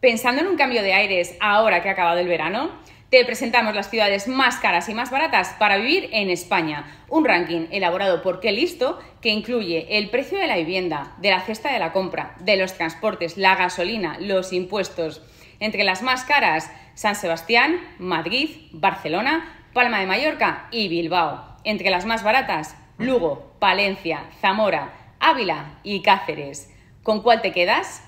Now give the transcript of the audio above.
Pensando en un cambio de aires ahora que ha acabado el verano, te presentamos las ciudades más caras y más baratas para vivir en España. Un ranking elaborado por Qué Listo que incluye el precio de la vivienda, de la cesta de la compra, de los transportes, la gasolina, los impuestos. Entre las más caras, San Sebastián, Madrid, Barcelona, Palma de Mallorca y Bilbao. Entre las más baratas, Lugo, Palencia, Zamora, Ávila y Cáceres. ¿Con cuál te quedas?